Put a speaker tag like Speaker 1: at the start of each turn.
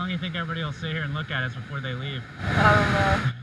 Speaker 1: long do you think everybody will sit here and look at us before they leave?
Speaker 2: I don't know.